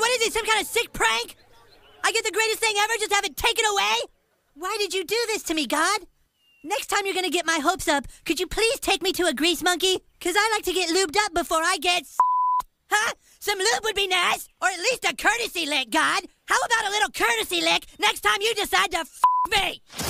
what is this? Some kind of sick prank? I get the greatest thing ever, just have it taken away? Why did you do this to me, God? Next time you're gonna get my hopes up, could you please take me to a grease monkey? Cause I like to get lubed up before I get Huh? Some lube would be nice, or at least a courtesy lick, God. How about a little courtesy lick next time you decide to f me?